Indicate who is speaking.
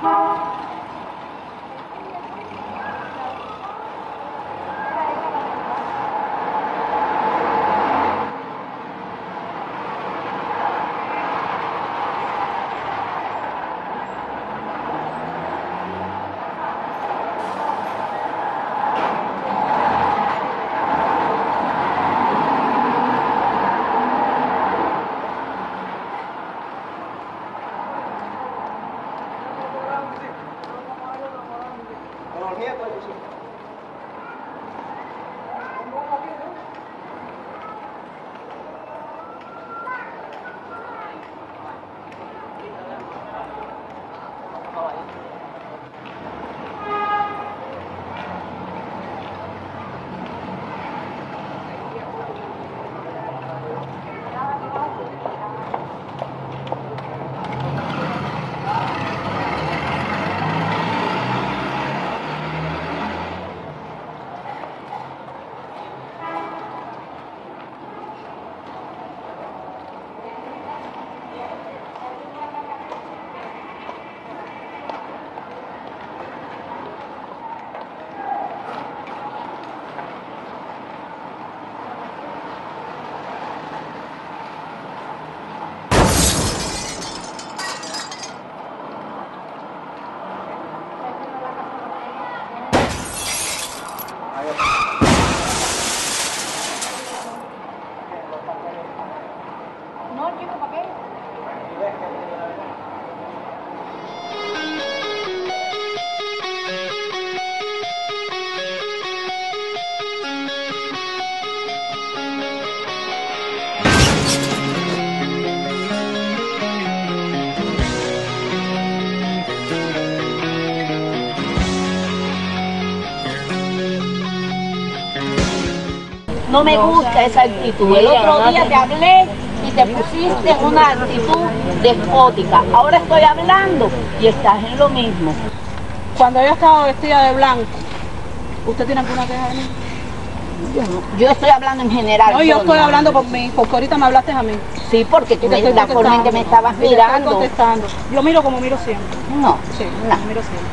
Speaker 1: Música correr agora, gente.
Speaker 2: No, chico, ¿para qué?
Speaker 3: No me gusta esa actitud. El otro día te hablé y te pusiste en una actitud despótica. Ahora estoy hablando y estás en lo mismo.
Speaker 2: Cuando yo estaba vestida de blanco, ¿usted tiene alguna queja de mí?
Speaker 3: Yo, no- yo estoy hablando en general.
Speaker 2: No, yo estoy hablando por mí, porque ahorita me hablaste a mí.
Speaker 3: Sí, porque tú me, la forma en que me estabas
Speaker 2: te estoy
Speaker 3: mirando.
Speaker 2: contestando. Yo miro como miro siempre.
Speaker 3: No,
Speaker 2: Sí,
Speaker 3: no.
Speaker 2: miro siempre.